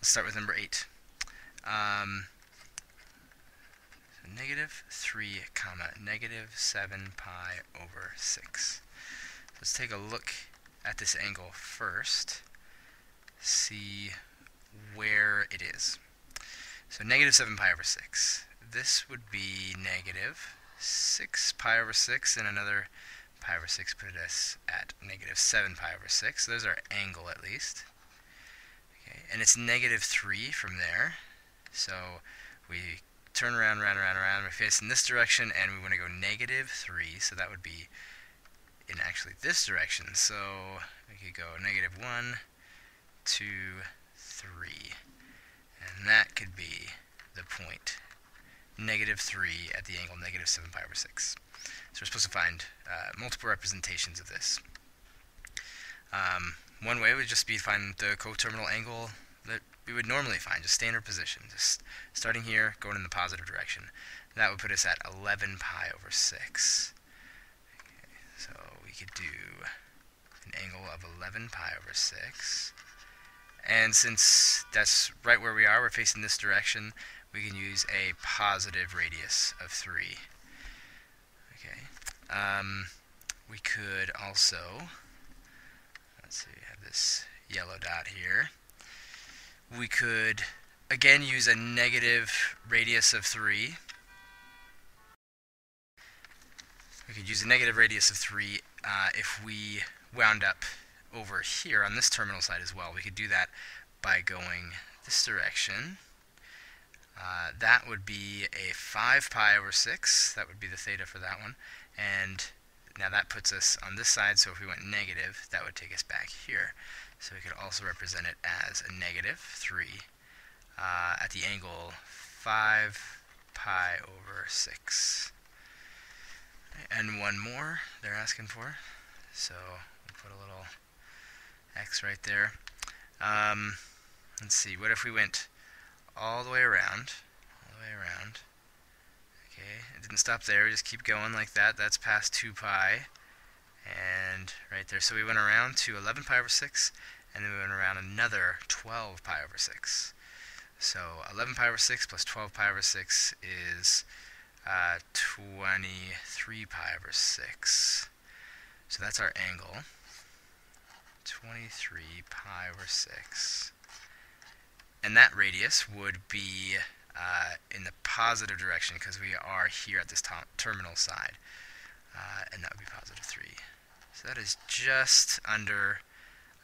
let's start with number 8. Um, so negative 3 comma negative 7 pi over 6. Let's take a look at this angle first, see where it is. So negative 7 pi over 6. This would be negative 6 pi over 6 and another pi over 6 put us at negative 7 pi over 6. So there's our angle at least. And it's negative 3 from there. So we turn around, around, around, around. We face in this direction and we want to go negative 3. So that would be in actually this direction. So we could go negative 1, 2, 3. And that could be the point negative 3 at the angle negative 7 pi over 6. So we're supposed to find uh, multiple representations of this. Um, one way would just be to find the coterminal angle that we would normally find, just standard position, just starting here, going in the positive direction. That would put us at 11 pi over 6. Okay, so we could do an angle of 11 pi over 6. And since that's right where we are, we're facing this direction, we can use a positive radius of 3. Okay. Um, we could also, let's see, this yellow dot here. We could, again, use a negative radius of 3. We could use a negative radius of 3 uh, if we wound up over here on this terminal side as well. We could do that by going this direction. Uh, that would be a 5 pi over 6. That would be the theta for that one. And now that puts us on this side, so if we went negative, that would take us back here. So we could also represent it as a negative 3 uh, at the angle 5 pi over 6. And one more they're asking for. So we'll put a little x right there. Um, let's see, what if we went all the way around, all the way around. Okay, it didn't stop there, we just keep going like that. That's past 2 pi, and right there. So we went around to 11 pi over 6, and then we went around another 12 pi over 6. So 11 pi over 6 plus 12 pi over 6 is uh, 23 pi over 6. So that's our angle. 23 pi over 6 and that radius would be uh, in the positive direction because we are here at this terminal side, uh, and that would be positive 3. So that is just under,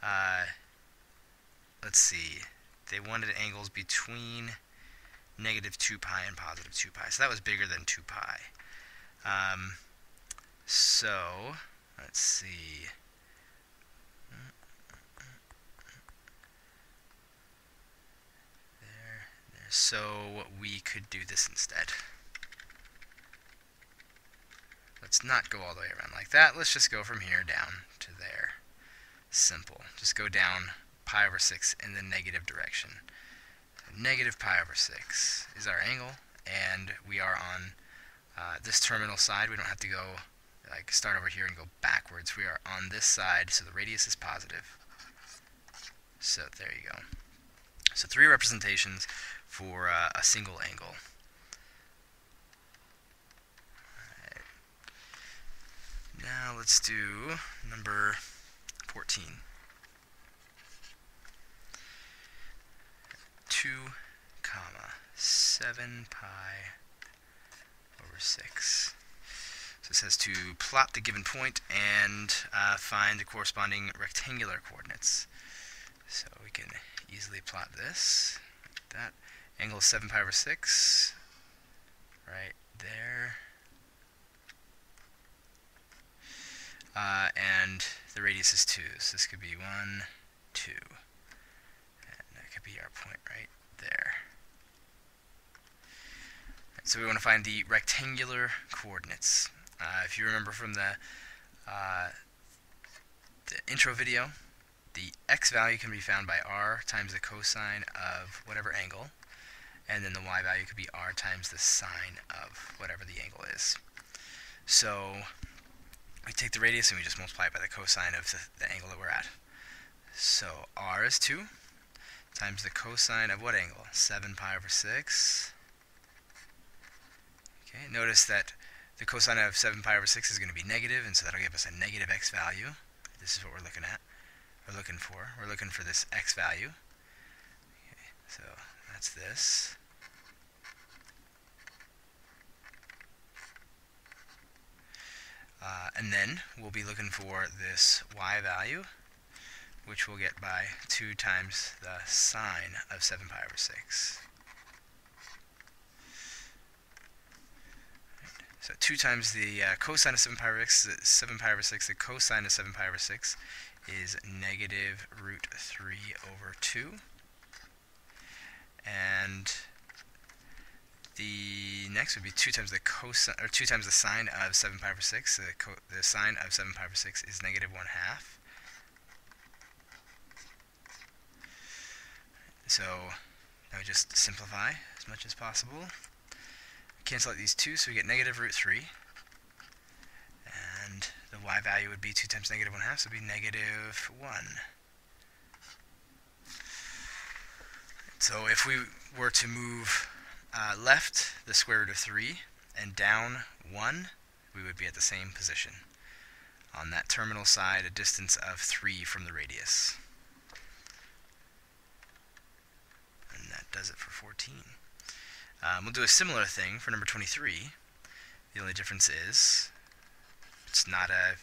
uh, let's see, they wanted angles between negative 2 pi and positive 2 pi, so that was bigger than 2 pi. Um, so, let's see. So we could do this instead. Let's not go all the way around like that. Let's just go from here down to there. Simple. Just go down pi over 6 in the negative direction. Negative pi over 6 is our angle, and we are on uh, this terminal side. We don't have to go like start over here and go backwards. We are on this side, so the radius is positive. So there you go. So three representations for uh, a single angle. Right. Now let's do number 14. 2 comma 7 pi over 6. So it says to plot the given point and uh, find the corresponding rectangular coordinates. So we can easily plot this like that. Angle is 7 pi over 6. Right there. Uh, and the radius is 2. So this could be 1, 2. And that could be our point right there. so we want to find the rectangular coordinates. Uh, if you remember from the, uh, the intro video, the x value can be found by r times the cosine of whatever angle, and then the y value could be r times the sine of whatever the angle is. So we take the radius and we just multiply it by the cosine of the, the angle that we're at. So r is 2, times the cosine of what angle? 7 pi over 6. Okay, notice that the cosine of 7 pi over 6 is going to be negative, and so that'll give us a negative x value. This is what we're looking at. We're looking for. We're looking for this x value. Okay, so that's this. Uh, and then we'll be looking for this y value, which we'll get by 2 times the sine of 7 pi over 6. So 2 times the uh, cosine of 7 pi over 6, 7 pi over 6, the cosine of 7 pi over 6 is negative root 3 over 2. And the next would be 2 times the cosine, or 2 times the sine of 7 pi over 6. The, the sine of 7 pi over 6 is negative 1 half. So now we just simplify as much as possible cancel out these two, so we get negative root 3. Y value would be 2 times negative 1 half, so it would be negative 1. So if we were to move uh, left the square root of 3 and down 1, we would be at the same position. On that terminal side, a distance of 3 from the radius. And that does it for 14. Um, we'll do a similar thing for number 23. The only difference is it's not a,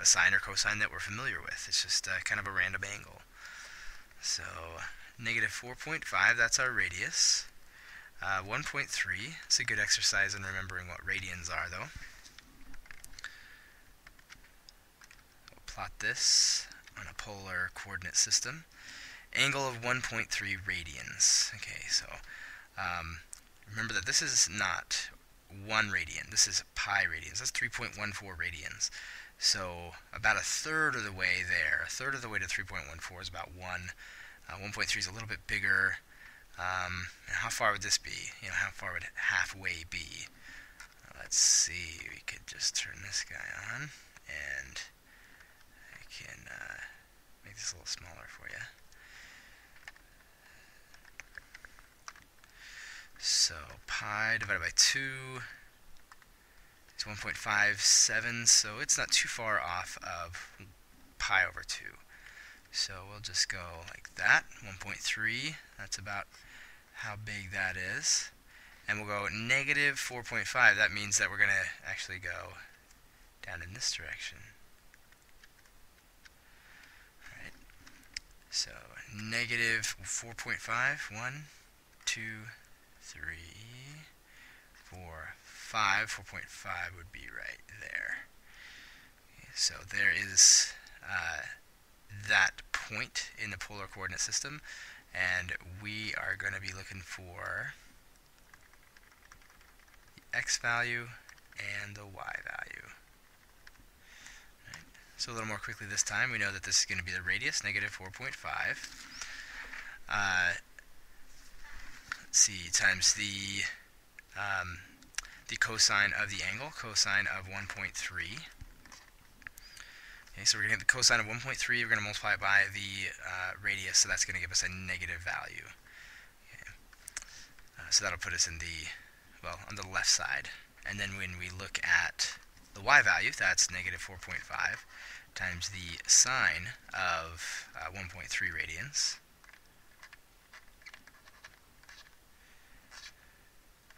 a sine or cosine that we're familiar with. It's just uh, kind of a random angle. So negative 4.5, that's our radius. Uh, 1.3, it's a good exercise in remembering what radians are though. We'll plot this on a polar coordinate system. Angle of 1.3 radians. Okay, so um, Remember that this is not 1 radian. This is pi radians. That's 3.14 radians. So about a third of the way there, a third of the way to 3.14 is about 1. Uh, 1.3 is a little bit bigger. Um, how far would this be? You know, how far would halfway be? Uh, let's see. We could just turn this guy on, and I can uh, make this a little smaller for you. So pi divided by 2 is 1.57, so it's not too far off of pi over 2. So we'll just go like that, 1.3, that's about how big that is. And we'll go negative 4.5, that means that we're going to actually go down in this direction. Alright, so negative 4.5, 1, 2, three, four, five. 4.5 would be right there. So there is uh, that point in the polar coordinate system, and we are going to be looking for the x value and the y value. So a little more quickly this time, we know that this is going to be the radius, negative 4.5. Uh, c times the um, the cosine of the angle, cosine of 1.3. Okay, so we're going to get the cosine of 1.3, we're going to multiply it by the uh, radius, so that's going to give us a negative value. Okay. Uh, so that'll put us in the, well, on the left side. And then when we look at the y value, that's negative 4.5 times the sine of uh, 1.3 radians.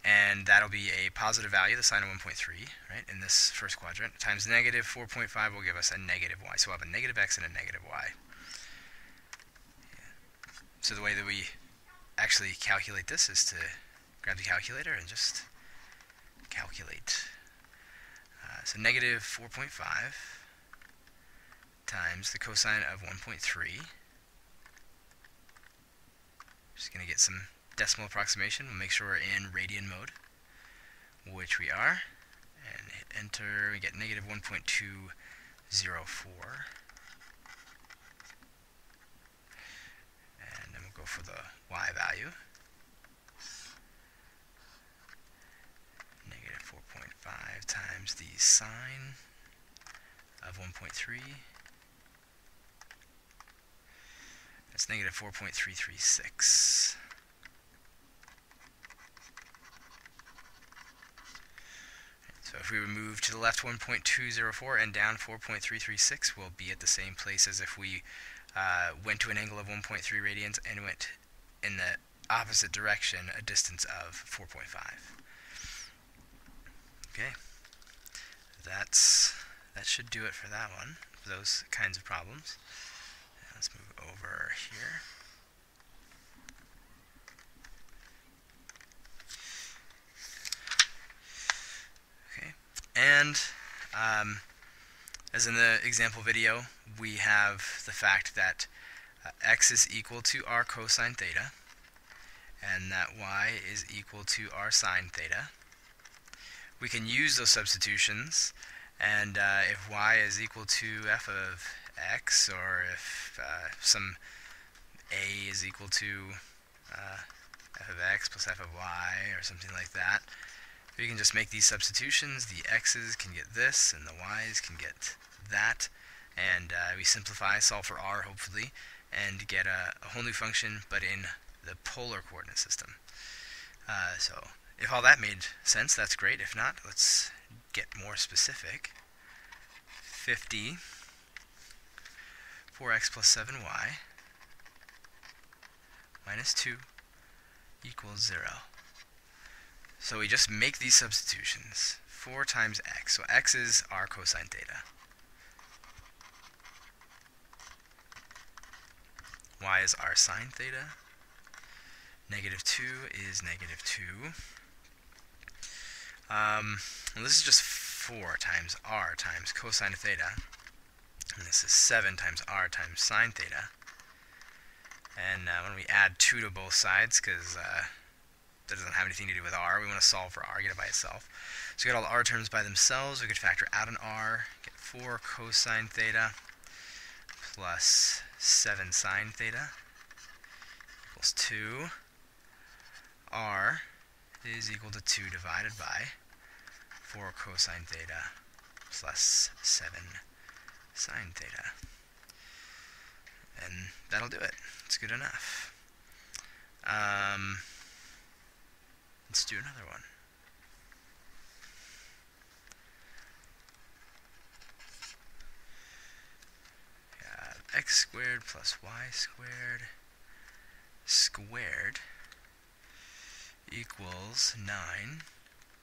And that'll be a positive value, the sine of 1.3, right, in this first quadrant, times negative 4.5 will give us a negative y. So we'll have a negative x and a negative y. So the way that we actually calculate this is to grab the calculator and just calculate. Uh, so negative 4.5 times the cosine of 1.3. Just going to get some decimal approximation. We'll make sure we're in radian mode, which we are. And hit enter, we get negative 1.204. And then we'll go for the y value. Negative 4.5 times the sine of 1.3. That's negative 4.336. if we move to the left 1.204 and down 4.336, we'll be at the same place as if we uh, went to an angle of 1.3 radians and went in the opposite direction, a distance of 4.5. Okay, that's that should do it for that one, for those kinds of problems. Let's move over here. And um, as in the example video, we have the fact that uh, x is equal to r cosine theta, and that y is equal to r sine theta. We can use those substitutions, and uh, if y is equal to f of x, or if uh, some a is equal to uh, f of x plus f of y, or something like that, we can just make these substitutions. The x's can get this, and the y's can get that, and uh, we simplify, solve for r hopefully, and get a, a, whole new function, but in the polar coordinate system. Uh, so if all that made sense, that's great. If not, let's get more specific. 50, 4x plus 7y, minus 2 equals 0. So we just make these substitutions. 4 times x. So x is r cosine theta. y is r sine theta. Negative 2 is negative 2. Um, this is just 4 times r times cosine theta. And this is 7 times r times sine theta. And uh, when we add 2 to both sides, because uh, that doesn't have anything to do with r, we want to solve for r, get it by itself. So we got all the r terms by themselves. We could factor out an r, get 4 cosine theta plus 7 sine theta equals 2. r is equal to 2 divided by 4 cosine theta plus 7 sine theta. And that'll do it. It's good enough. Um, let's do another one. x squared plus y squared squared equals 9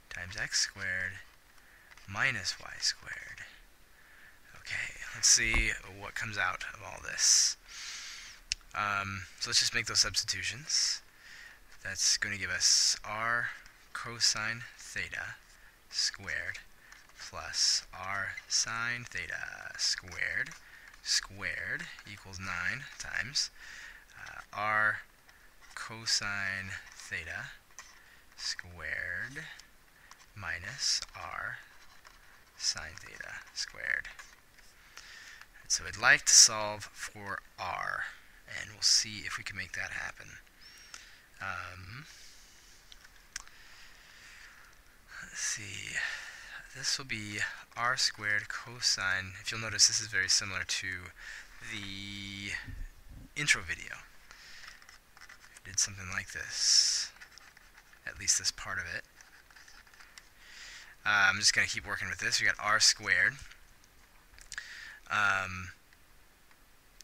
times x squared minus y squared. Okay, let's see what comes out of all this. Um, so let's just make those substitutions. That's going to give us r cosine theta squared plus r sine theta squared squared equals 9 times uh, r cosine theta squared minus r sine theta squared. So I'd like to solve for r, and we'll see if we can make that happen. Um, let's see this will be r squared cosine. If you'll notice, this is very similar to the intro video. I did something like this, at least this part of it. Uh, I'm just going to keep working with this. We got r squared um,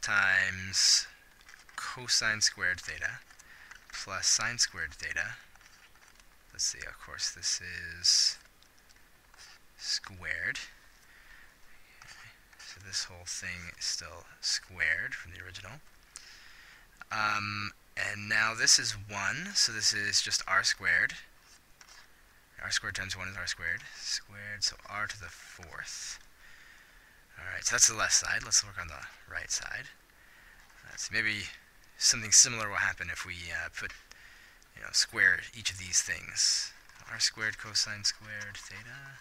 times cosine squared theta plus sine squared theta. Let's see, of course, this is squared. So this whole thing is still squared from the original. Um, and now this is 1, so this is just r squared. r squared times 1 is r squared. Squared, so r to the fourth. Alright, so that's the left side. Let's work on the right side. Let's maybe something similar will happen if we uh, put, you know, square each of these things. r squared cosine squared theta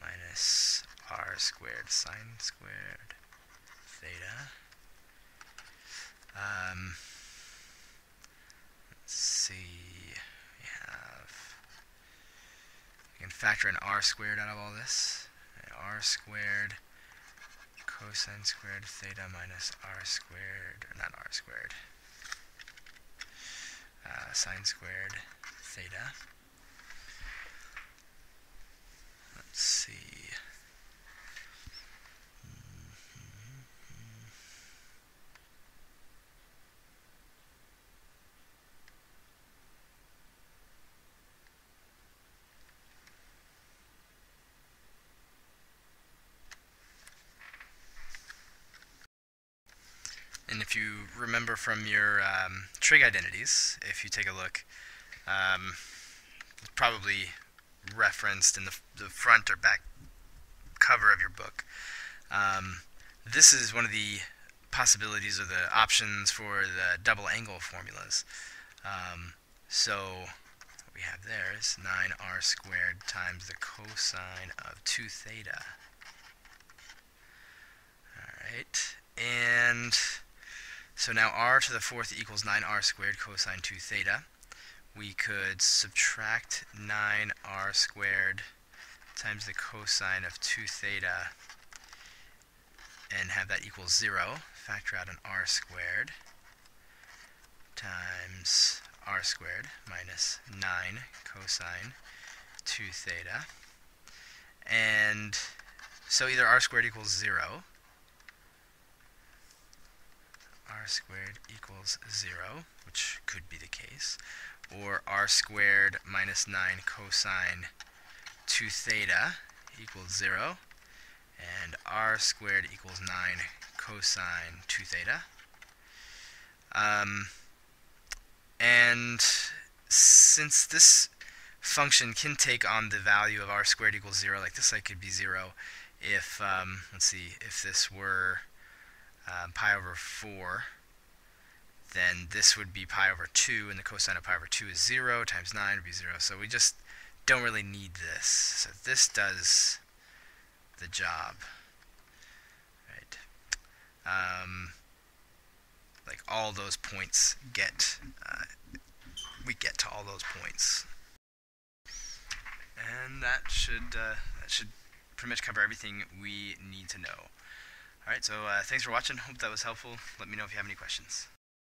minus r squared sine squared theta. Um, let's see, we have, we can factor an r squared out of all this. r squared cosine squared theta minus r squared, or not r squared, uh, sine squared theta. Let's see. And if you remember from your um, trig identities, if you take a look, um, probably referenced in the, the front or back cover of your book. Um, this is one of the possibilities or the options for the double angle formulas. Um, so what we have there is 9r squared times the cosine of 2 theta. Alright, and so now r to the fourth equals 9r squared cosine 2 theta. We could subtract 9r squared times the cosine of 2 theta and have that equal 0. Factor out an r squared times r squared minus 9 cosine 2 theta. And so either r squared equals 0 r squared equals 0, which could be the case, or r squared minus 9 cosine 2 theta equals 0, and r squared equals 9 cosine 2 theta. Um, and since this function can take on the value of r squared equals 0, like this side could be 0 if, um, let's see, if this were pi over 4, then this would be pi over 2, and the cosine of pi over 2 is 0, times 9 would be 0. So we just don't really need this. So this does the job. Right. Um, like all those points get, uh, we get to all those points. And that should, uh, that should pretty much cover everything we need to know. Alright, so uh, thanks for watching. Hope that was helpful. Let me know if you have any questions.